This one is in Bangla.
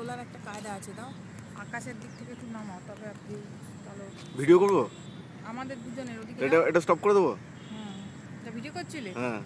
তোলার একটা কায়দা আছে দাও। আকাশের দিক থেকে একটু নামাও তবে আপনি তাহলে ভিডিও করব? আমাদের দুজনের ওদিকে এটা এটা স্টপ করে দেবো? হুম তা ভিডিও করছিলে? হ্যাঁ।